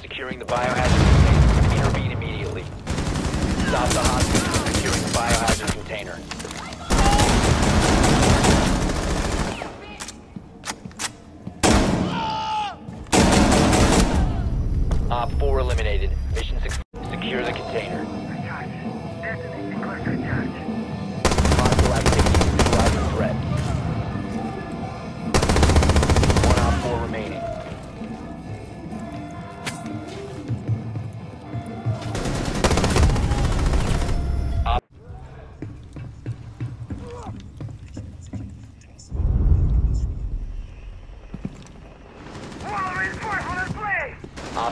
securing the biohazard container. Intervene immediately. Stop the hostage from securing the biohazard container.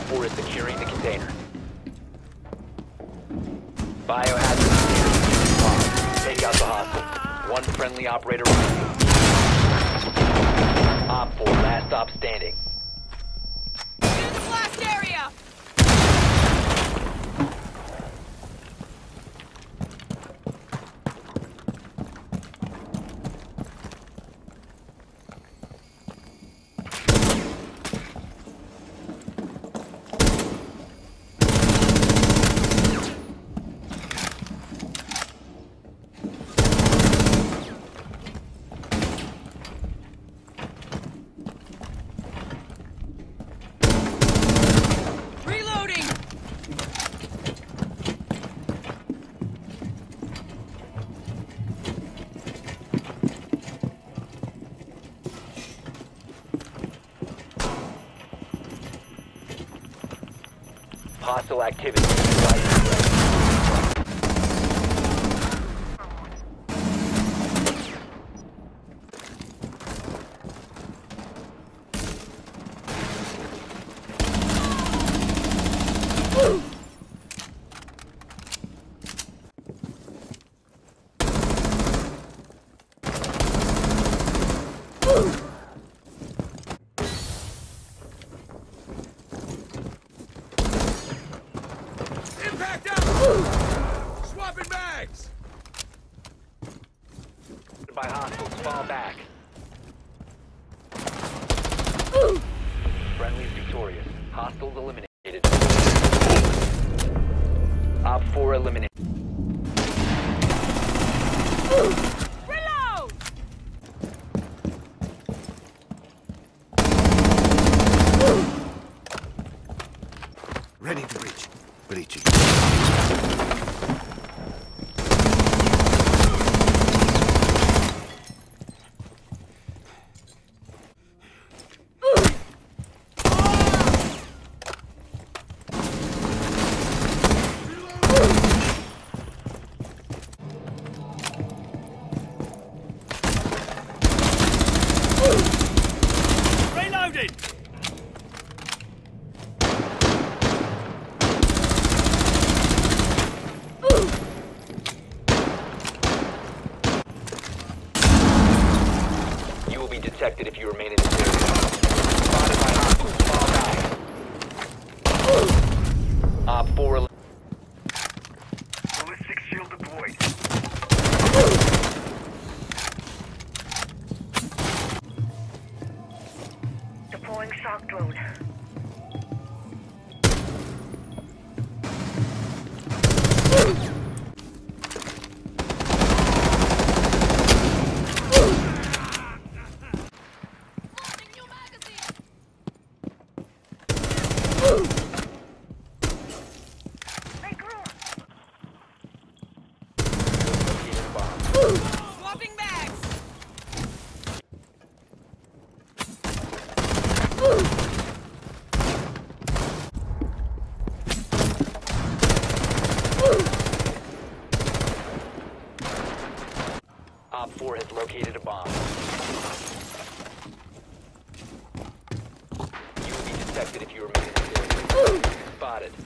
4 is securing the container. Biohazard. Take out the hostile. One friendly operator remaining. Op 4, last stop standing. Clear the blast area! Reloading! Hostile activity. Swapping bags! By hostiles. Fall back. Friendly's victorious. Hostiles eliminated. Op 4 eliminated. Reload! Ready to Bleaching. Be detected if you remain in this area. Spotted by. Fall back. Op 4 located a bomb. You will be detected if you remain in the area. Spotted.